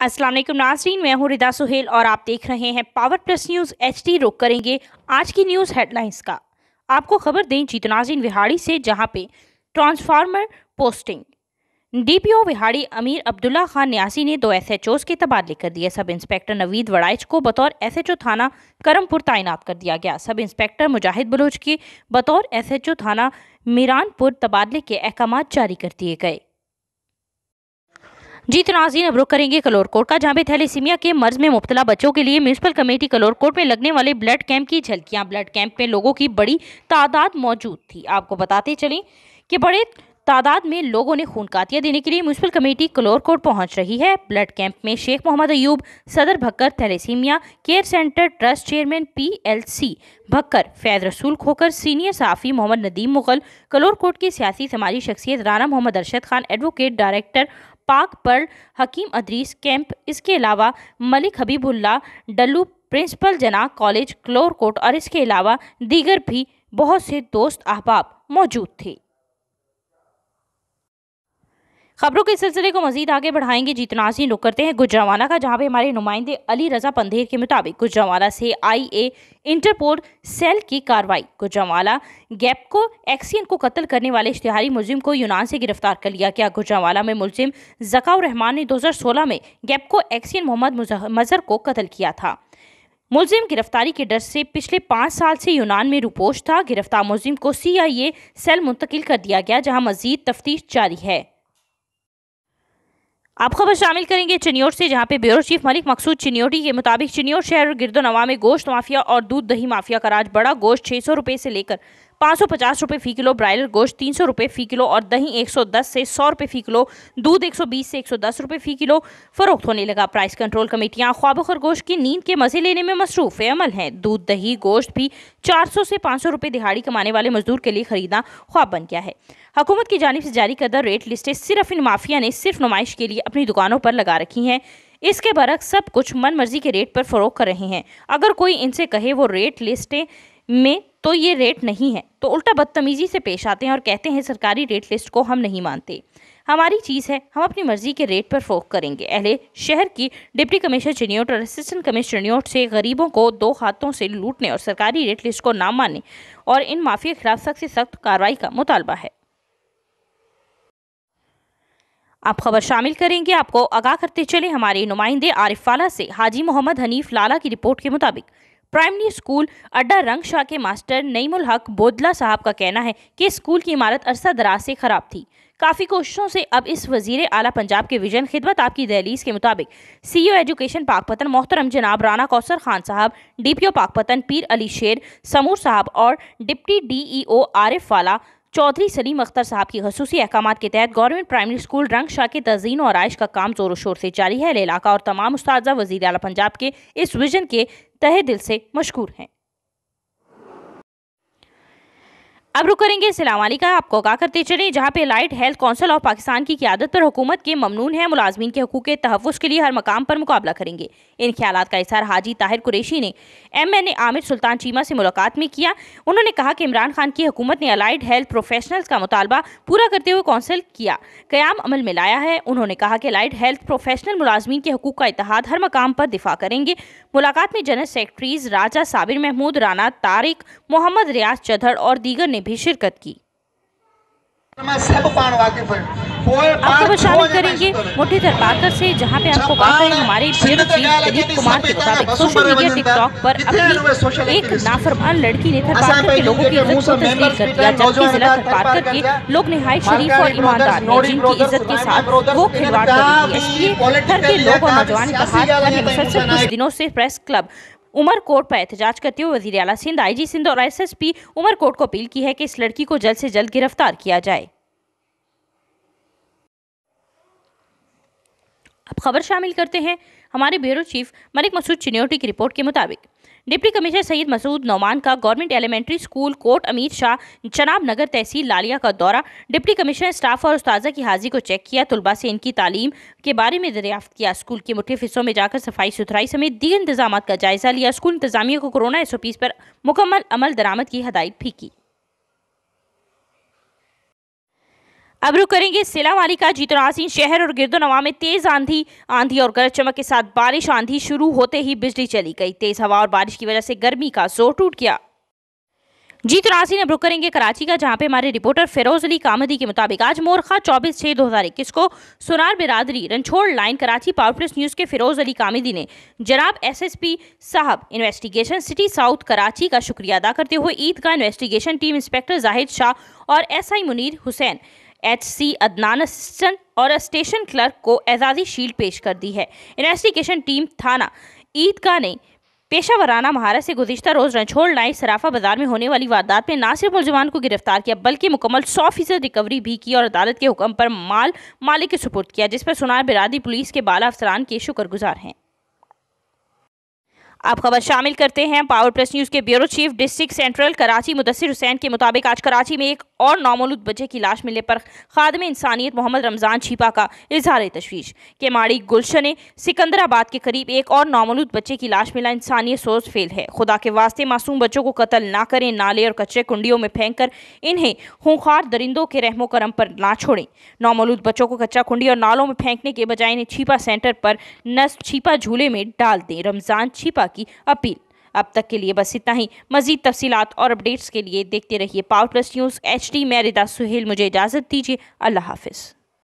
अस्सलाम वालेकुम नाजरीन, मैं हूँ रिदा सुहेल और आप देख रहे हैं Power Plus News H D रुक करेंगे आज की न्यूज़ हेडलाइंस का। आपको खबर दें जीत नाजरीन विहाड़ी से, जहाँ पे ट्रांसफार्मर पोस्टिंग। डीपीओ विहाड़ी अमीर अब्दुल्ला खान न्यासी ने दो एसएचओस के तबादले कर दिए। सब इंस्पेक्टर नवीद वड़ाइच को बतौर एसएचओ थाना करमपुर तैनात कर दिया गया। सब इंस्पेक्टर मुजाहिद बलोच के बतौर एसएचओ थाना मीरानपुर तबादले के अहकाम जारी कर दिए गए। जीत नाजीन अब रुख करेंगे कलोरकोट का, जहाँ पे थैलेसीमिया के मर्ज में मुबतला बच्चों के लिए म्यूनसिपल कमेटी कलोरकोट में लगने वाले ब्लड कैंप की झलकियाँ। ब्लड कैंप में लोगों की बड़ी तादाद मौजूद थी। आपको बताते चलें कि बड़े तादाद में लोगों ने खून कातियाँ देने के लिए म्यूनसिपल कमेटी कलोरकोट पहुँच रही है। ब्लड कैंप में शेख मोहम्मद अयूब, सदर Bhakkar thalassemia care centre trust chairman P L C Bhakkar Faid Rasool Khokhar senior साफ़ी Mohammad Nadeem Mughal, Kallurkot की सियासी समाजी शख्सियत राना मोहम्मद अरशद खान, एडवोकेट डायरेक्टर पाक पर हकीम अदरीस कैंप। इसके अलावा मलिक हबीबुल्ला, डल्लू प्रिंसिपल जना कॉलेज, क्लोरकोट और इसके अलावा दीगर भी बहुत से दोस्त अहबाब मौजूद थे। खबरों के सिलसिले को मजीद आगे बढ़ाएँगे। जीतनासी रुक करते हैं गुजरावाला का, जहाँ पे हमारे नुमाइंदे अली रजा पंधेर के मुताबिक गुजरावाला से आई ए इंटरपोल सेल की कार्रवाई। गुजरावाला गैप को, एक्सियन को कत्ल करने वाले इश्तिहारी मुलिम को यूनान से गिरफ़्तार कर लिया गया। गुजरावाला में मुलिम जकाउर रहमान ने 2016 में गैप को एक्सियन मोहम्मद मजहर को कत्ल किया था। मुलिम गिरफ्तारी के डर से पिछले पाँच साल से यूनान में रुपोश था। गिरफ़्तार मुलिम को सीआईए सेल मुंतकिल कर दिया गया, जहाँ मजीद तफ्तीश जारी है। आप खबर शामिल करेंगे चिन्योट से, जहाँ पे ब्यूरो चीफ मलिक मकसूद चिन्योटी के मुताबिक चिन्योट शहर गिरदो नवा में गोश्त माफिया और दूध दही माफिया का राज बड़ा गोश्त छह सौ रुपये से लेकर पाँच सौ पचास रुपये फ़ी किलो ब्रायलर गोश्त, तीन सौ रुपये फ़ी किलो और दही एक सौ दस से सौ रुपये फ़ी किलो, दूध एक सौ बीस से एक सौ दस रुपये फ़ी किलो। फ़रोख्त होने लगा। प्राइस कंट्रोल कमेटियाँ ख्वाब खरगोश की नींद के मज़े लेने में मसरूफ़ अमल हैं। दूध, दही, गोश्त भी चार सौ से पाँच सौ रुपये दिहाड़ी कमाने वाले मजदूर के लिए खरीदना ख्वाब बन गया है। हुकूमत की जानब से जारी करदा रेट लिस्टें सिर्फ़ इन माफिया ने सिर्फ़ नुमाइश के लिए अपनी दुकानों पर लगा रखी हैं। इसके बरक सब कुछ मन मर्ज़ी के रेट पर फ़रोग कर रहे हैं। अगर कोई इनसे कहे वो रेट लिस्टें में तो ये रेट नहीं है। तो उल्टा बदतमीज़ी से पेश आते हैं और कहते हैं, सरकारी रेट लिस्ट को हम नहीं मानते। हमारी चीज़ है, हम अपनी मर्ज़ी के रेट पर फोक करेंगे। अहले, शहर की डिप्टी कमिश्नर चिन्योट और असिस्टेंट कमिश्नर चिन्योट से गरीबों को दो हाथों से लूटने और सरकारी रेट लिस्ट को ना मानने और इन माफिया के खिलाफ सख्त से सख्त कार्रवाई का मुतालबा है। आप खबर शामिल करेंगे, आपको आगाह करते चले हमारे नुमाइंदे आरिफाला से हाजी मोहम्मद हनीफ लाला की रिपोर्ट के मुताबिक। प्राइमरी स्कूल अड्डा रंग शाह के मास्टर नईमुल हक बोदला साहब का कहना है कि स्कूल की इमारत अरसा दराज से ख़राब थी। काफ़ी कोशिशों से अब इस वज़ीर आला पंजाब के विजन खिदमत आपकी दहलीज के मुताबिक सीईओ एजुकेशन पाकपतन मोहतरम जनाब राना कौसर खान साहब, डीपीओ पाकपतन पीर अली शेर समूर साहब और डिप्टी डीईओ आरिफ वाला चौधरी सलीम अख्तर साहब की खसूसी अहकाम के तहत गवर्नमेंट प्राइमरी स्कूल रंग शाह के तजीन और आयश का काम जोरों शोर से जारी है। इलाका और तमाम उस्ताजा वजी अला पंजाब के इस विजन के तहे दिल से मशहूर हैं। अब रुक करेंगे। सिलावाली का आपको आगा करते चले? जहाँ पे light health council of Pakistan की क्यादत पर हुकूमत के ममनून है, मुलाजमीन के हकूक तहफ़ के लिए हर मकाम पर मुकाबला करेंगे। इन ख्याल का इजहार हाजी ताहिर कुरेशी ने, M N A Amir Sultan Cheema से मुलाकात में किया। उन्होंने कहा कि इमरान खान की हुकूमत ने अलाइड हेल्थ प्रोफेशनल्स का मुतालबा पूरा करते हुए कौंसिल किया। क्याम अमल में लाया है। उन्होंने कहा कि अलाइड हेल्थ प्रोफेशनल मुलाजमीन के हकूक का इतिहाद हर मकाम पर दिफा करेंगे। मुलाकात में जनरल सेक्रेटरीज राजा साबिर महमूद राना तारिक, मोहम्मद रियाज चधड़ और दीगर ने भी शिरकत की। आपको शामिल करेंगे मुठ्ठी पाकर से जहाँ पे आपको बात है हमारे ब्यूरो चीफ कुमार के मुताबिक सोशल मीडिया टिकटॉक पर अपनी एक नाफरमान लड़की ने थरपारकर के लोगों की इज़्ज़त को तस्लीम कर दिया जबकि जिला थरपारकर के लोग नहायत शरीफ और ईमानदार हैं जिनकी इज़्ज़त के साथ वो खिलवाड़ कर रही है इसलिए घर के लोग और नौजवान मुसलसल कुछ दिनों से प्रेस क्लब उमरकोट पर एहतजाज करते हुए वजी अला सिंध आई जी सिंध और एस एस पी उमरकोट को अपील की है कि इस लड़की को जल्द से जल्द गिरफ़्तार किया जाए। अब खबर शामिल करते हैं हमारे ब्यूरो चीफ मलिक मसूद चिन्योटी की रिपोर्ट के मुताबिक। डिप्टी कमिश्नर सईद मसूद नौमान का गवर्नमेंट एलिमेंट्री स्कूल कोट अमीर शाह चनाब नगर तहसील लालिया का दौरा। डिप्टी कमिश्नर स्टाफ और उसताजा की हाजिरी को चेक किया। तलबा से इनकी तालीम के बारे में दरियाफ्त किया। स्कूल के मुख्य हिस्सों में जाकर सफ़ाई सुथराई समेत दीगर इंतज़ाम का जायजा लिया। स्कूल इंतजामिया को कोरोना एस पर मुकम्मल अमल दरामद की हदायत भी की। अब रुक करेंगे सिलावाली का जीतनासीन शहर और गिरदोनवा में तेज आंधी आंधी और गरज चमक के साथ बारिश, आंधी शुरू होते ही बिजली चली गई। तेज हवा और बारिश की वजह से गर्मी का ज़ोर टूट गया। जीत राशि ने रुक करेंगे कराची का, जहाँ पे हमारे रिपोर्टर फिरोज अली कामदी के मुताबिक आज मोरखा चौबीस छह दो हज़ार इक्कीस को सुनार बिरादरी Ranchhor line Karachi Power Plus News के फिरोज अली कामदी ने जनाब एसएसपी साहब इन्वेस्टिगेशन सिटी साउथ कराची का शुक्रिया अदा करते हुए ईद का investigation team inspector Zahid Shah और SI Munir Hussain H C Adnan assistant और स्टेशन क्लर्क को एजाजी शील्ड पेश कर दी है। इन्वेस्टिगेशन टीम थाना ईदगाह ने पेशा वराना महारत से गुजशत रोज रणछोड़ लाइन सराफा बाज़ार में होने वाली वारदात में न सिर्फ़ मुलजमान को गिरफ़्तार किया, बल्कि मुकम्मल सौ फ़ीसद रिकवरी भी की और अदालत के हुक्म पर माल मालिक के सुपुर्द किया, जिस पर सुनार बिरादी पुलिस के बाला अफसरान के शुक्रगुजार हैं। आप खबर शामिल करते हैं, पावर प्रेस न्यूज़ के bureau chief, district central, Karachi Mudassar Hussain के मुताबिक आज कराची में एक और नौमौलूद बच्चे की लाश मिलने पर खादम इंसानियत मोहम्मद रमज़ान छिपा का इजहार तशवीश। के माड़ी गुलशन, सिकंदराबाद के करीब एक और नौमौलूद बच्चे की लाश मिला, इंसानियत सोच फेल है। खुदा के वास्ते मासूम बच्चों को कत्ल ना करें, नाले और कचरे कुंडियों में फेंक कर इन्हें खूंखार दरिंदों के रहमो करम पर ना छोड़ें। नौमौलूद बच्चों को कच्चा कुंडी और नालों में फेंकने के बजाय इन्हें छिपा सेंटर पर नस्ब छिपा झूले में डाल दें। रमज़ान छिपा की अपील। अब तक के लिए बस इतना ही। मजीद तफसीत और अपडेट्स के लिए देखते रहिए Power Plus News H D मैं रिदा सुहेल। मुझे इजाज़त दीजिए। अल्लाह हाफिज़।